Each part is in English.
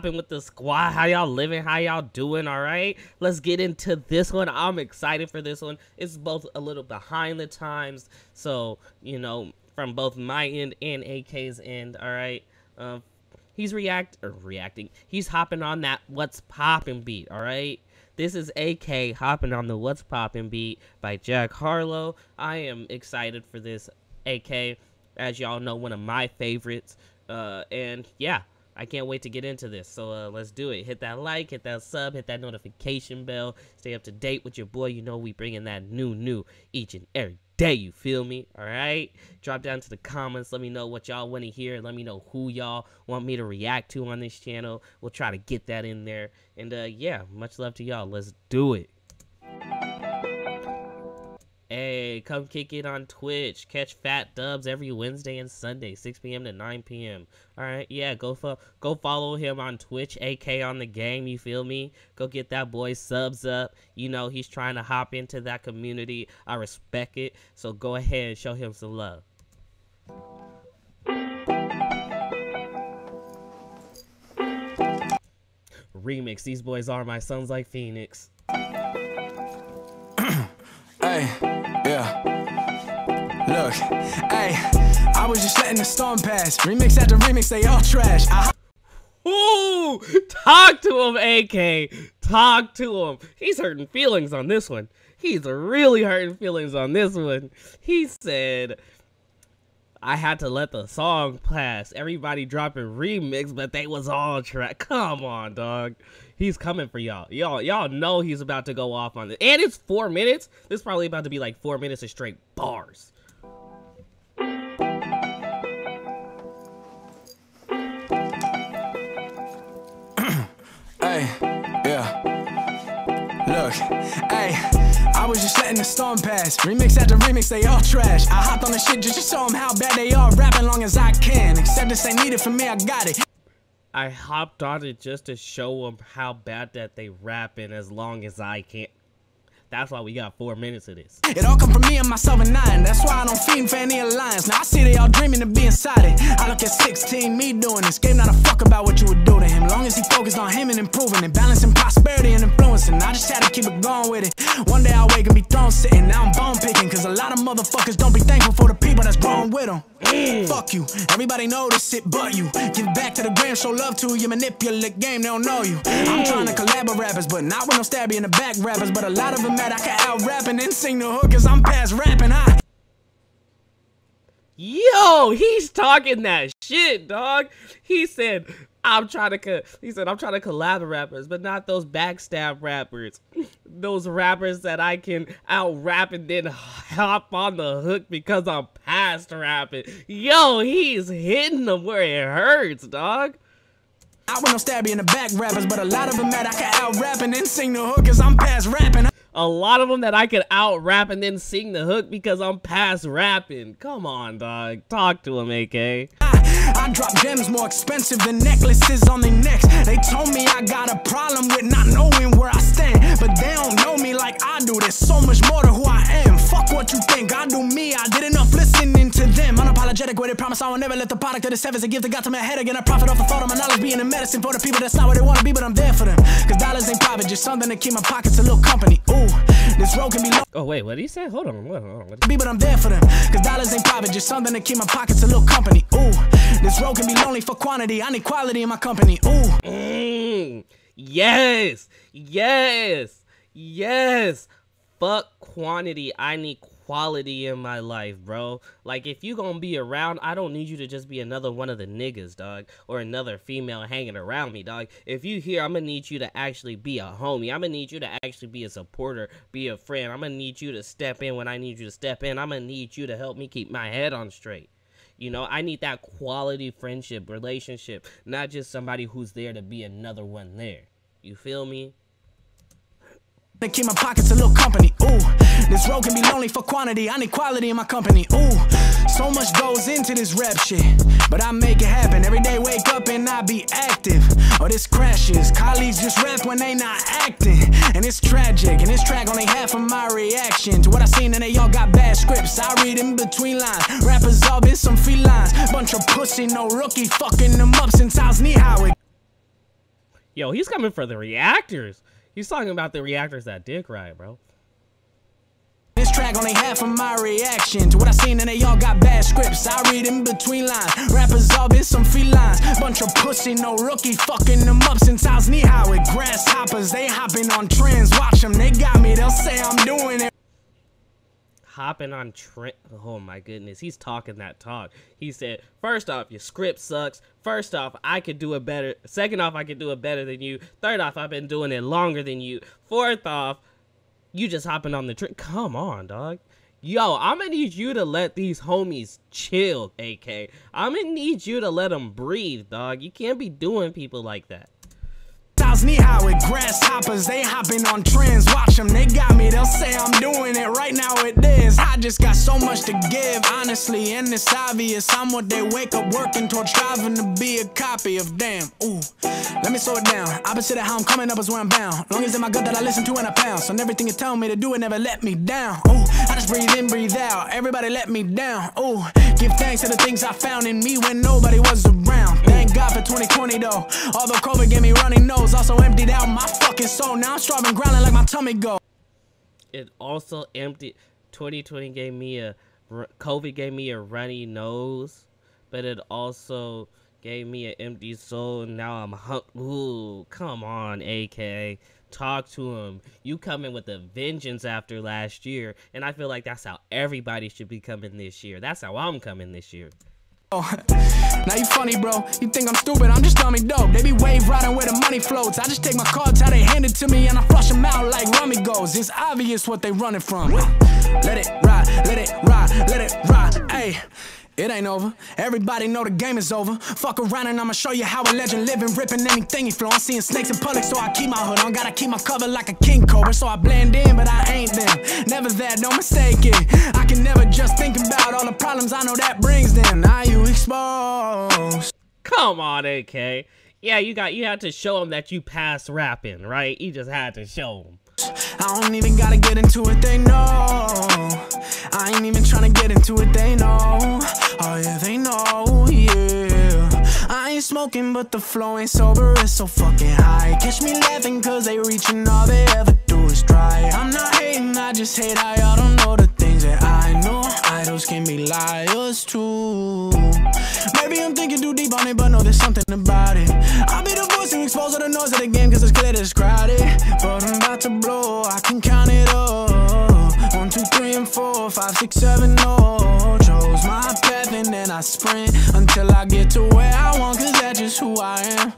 popping with the squad? How y'all living? How y'all doing? All right, let's get into this one. I'm excited for this one. It's both a little behind the times, so you know, from both my end and AK's end. All right, um, he's react or reacting. He's hopping on that what's popping beat. All right. This is AK hopping on the What's Poppin' beat by Jack Harlow. I am excited for this AK, as y'all know, one of my favorites. Uh, and yeah, I can't wait to get into this. So uh, let's do it. Hit that like, hit that sub, hit that notification bell. Stay up to date with your boy. You know we bringing that new, new each and every day. You feel me? All right. Drop down to the comments. Let me know what y'all want to hear. Let me know who y'all want me to react to on this channel. We'll try to get that in there. And uh, yeah, much love to y'all. Let's do it. Hey, come kick it on Twitch. Catch Fat Dubs every Wednesday and Sunday, 6 p.m. to 9 p.m. All right, yeah, go fo- go follow him on Twitch, AK on the game. You feel me? Go get that boy subs up. You know he's trying to hop into that community. I respect it. So go ahead and show him some love. Remix. These boys are my sons like Phoenix. Hey, yeah. Look, hey, I was just letting the storm pass. Remix after remix, they all trash. I Ooh, talk to him, AK. Talk to him. He's hurting feelings on this one. He's really hurting feelings on this one. He said, I had to let the song pass. Everybody dropping remix, but they was all track. Come on, dog. He's coming for y'all. Y'all, y'all know he's about to go off on this. And it's four minutes. This is probably about to be like four minutes of straight bars. Hey, yeah. Look, hey, I was just letting the storm pass. Remix after remix, they all trash. I hopped on the shit just to show them how bad they are. Rapping long as I can. Except this ain't needed for me, I got it. I hopped on it just to show them how bad that they rap rapping as long as I can't. That's why we got four minutes of this. It all come from me and myself and nine. That's why I don't for any alliance. Now I see they all dreaming of being inside it. I look at 16, me doing this. Game not a fuck about what you would do to him. Long as he focused on him and improving and balancing prosperity and influencing. I just had to keep it going with it. One day I'll wake and be thrown sitting. Now I'm bone picking. Cause a lot of motherfuckers don't be thankful for the people that's growing with them. Fuck you. Everybody notice it but you. Give back to the gram, show love to you. Manipulate game, they don't know you. I'm trying to collab with rappers, but not with no stabby in the back rappers. But a lot of them mad I can out rap and then sing the hook cause I'm past rapping. I Yo, he's talking that shit, dog. He said, I'm trying to he said I'm trying to collab rappers, but not those backstab rappers. those rappers that I can out rap and then hop on the hook because I'm Yo, he's hitting them where it hurts, dog. I with no stabby in the back rappers, but a lot of them that I can out rap and then sing the hook cause I'm past rapping. A lot of them that I could out rap and then sing the hook because I'm past rapping. Come on, dog. Talk to him, AK. I, I drop gems more expensive than necklaces on their necks. They told me I got a problem with not knowing where I stand, but they don't know me like I do. There's so much more to who I am. Fuck what you think. I do me. I Promise I will never let the product of the sevens a gift that got to my head again. I profit off the thought of my knowledge being a medicine for the people that's not where they want to be, but I'm there for them. Cause dollars ain't profit, just something to keep my pockets a little company. Ooh, this road can be long. Oh wait, what did he say? Hold on, hold on, hold on. Be, but I'm there for them. Cause dollars ain't profit, just something to keep my pockets a little company. Ooh, this road can be lonely for quantity. I need quality in my company. Ooh. Mm, yes, yes, yes. Fuck quantity. I need quality in my life, bro. Like, if you gonna be around, I don't need you to just be another one of the niggas, dog, or another female hanging around me, dog. If you here, I'm gonna need you to actually be a homie. I'm gonna need you to actually be a supporter, be a friend. I'm gonna need you to step in when I need you to step in. I'm gonna need you to help me keep my head on straight. You know, I need that quality friendship, relationship, not just somebody who's there to be another one there. You feel me? To keep my pockets a little company. This road can be lonely for quantity. I need quality in my company. Ooh, so much goes into this rap shit, but I make it happen. Every day, wake up and I be active. Or this crashes. Colleagues just rap when they not acting, and it's tragic. And this track only half of my reaction to what I seen, and they all got bad scripts. I read in between lines. Rappers all been some felines, bunch of pussy, no rookie, fucking them up since I was knee high. Yo, he's coming for the reactors. He's talking about the reactors that Dick Ride, bro. Track only half of my reaction to what I seen, and they all got bad scripts. I read in between lines. Rappers all been some felines. Bunch of pussy, no rookie, fucking them up since I was knee high with grasshoppers. They hopping on trends. Watch them, they got me. They'll say I'm doing it. Hopping on trend. Oh my goodness, he's talking that talk. He said, first off, your script sucks. First off, I could do it better. Second off, I could do it better than you. Third off, I've been doing it longer than you. Fourth off, you just hopping on the trip. Come on, dog. Yo, I'm gonna need you to let these homies chill, AK. I'm gonna need you to let them breathe, dog. You can't be doing people like that. Was knee with grasshoppers. They hopping on trends. Watch them, they got me. They'll say I'm doing it right now. It is. I just got so much to give, honestly, and it's obvious. I'm what they wake up working towards striving to be a copy of. Damn, ooh. Let me slow it down. Opposite of how I'm coming up is where I'm bound. Long as in my gut that I listen to and I pounce on everything you tell me to do, it never let me down. Ooh, I just breathe in, breathe out. Everybody let me down. Ooh, give thanks to the things I found in me when nobody was around. Thank God for 2020 though. Although COVID gave me running nose, also emptied out my fucking soul. Now I'm starving, growling like my tummy go. It also emptied. 2020 gave me a. COVID gave me a runny nose, but it also gave me an empty soul. Now I'm hung. Ooh, come on, AK. Talk to him. You coming with a vengeance after last year, and I feel like that's how everybody should be coming this year. That's how I'm coming this year. Now you funny, bro. You think I'm stupid? I'm just dummy dope. They be wave riding where the money floats. I just take my cards how they hand it to me and I flush them out like rummy goes. It's obvious what they running from. Let it ride, let it ride, let it ride. Ayy. It ain't over. Everybody know the game is over. Fuck around and I'ma show you how a legend living, ripping anything he flow. I'm seeing snakes in public, so I keep my hood on. Gotta keep my cover like a king cobra, so I blend in, but I ain't them. Never that, no mistake it. I can never just think about all the problems I know that brings them. Now you exposed. Come on, AK. Yeah, you got you had to show them that you passed rapping, right? You just had to show them. I don't even gotta get into it, they know. I ain't even trying to get into it, they know. Oh yeah, they know, yeah. I ain't smoking, but the flow ain't sober, it's so fucking high. Catch me laughing, cause they reaching all they ever do is try. I'm not hating, I just hate how y'all don't know the things that I know. Idols can be liars too. Maybe I'm thinking too deep on it, but no, there's something about it. I'll be the voice to expose all the noise of the game, cause it's clear that it's crowded. But I'm about to blow, I can count it up. One, two, three, and four, five, six, seven, oh. Sprint until I get to where I want, cause that's just who I am.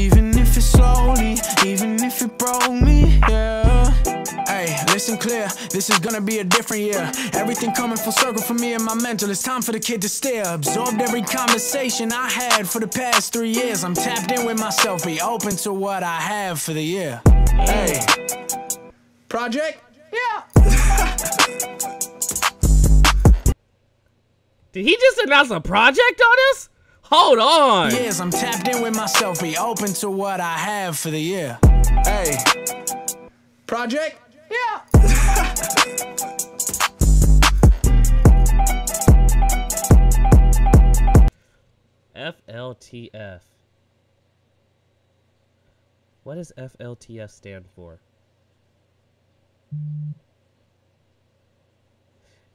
Even if it's slowly, even if it broke me, yeah. Hey, listen clear, this is gonna be a different year. Everything coming full circle for me and my mental. It's time for the kid to stare. Absorbed every conversation I had for the past three years. I'm tapped in with myself, be open to what I have for the year. Hey, project? Yeah. Did he just announce a project on us? Hold on. Yes, I'm tapped in with myself, be open to what I have for the year. Hey, project? Yeah. FLTF. What does FLTF stand for?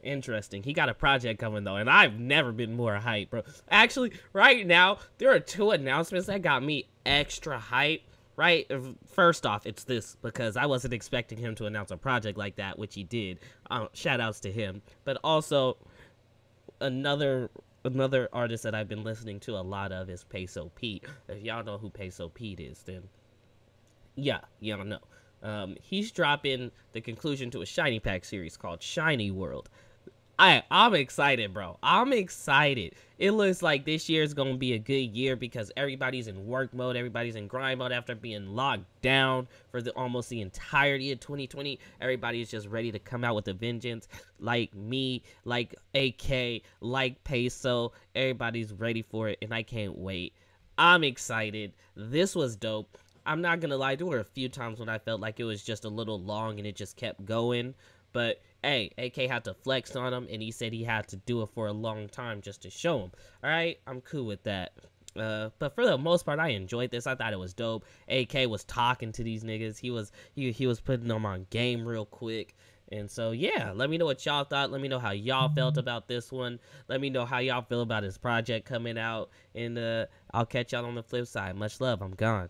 Interesting. He got a project coming though, and I've never been more hyped, bro. Actually, right now, there are two announcements that got me extra hype. Right, first off, it's this because I wasn't expecting him to announce a project like that, which he did. Um, shout outs to him, but also another another artist that I've been listening to a lot of is Peso Pete. If y'all know who Peso Pete is, then yeah, y'all know. Um, he's dropping the conclusion to a Shiny Pack series called Shiny World. I I'm excited, bro. I'm excited. It looks like this year is gonna be a good year because everybody's in work mode, everybody's in grind mode after being locked down for the almost the entirety of 2020. Everybody's just ready to come out with a vengeance. Like me, like AK, like Peso. Everybody's ready for it, and I can't wait. I'm excited. This was dope. I'm not gonna lie, there were a few times when I felt like it was just a little long and it just kept going. But hey, AK had to flex on him, and he said he had to do it for a long time just to show him. All right, I'm cool with that. Uh, but for the most part, I enjoyed this. I thought it was dope. AK was talking to these niggas. He was he he was putting them on game real quick. And so yeah, let me know what y'all thought. Let me know how y'all felt about this one. Let me know how y'all feel about his project coming out. And uh, I'll catch y'all on the flip side. Much love. I'm gone.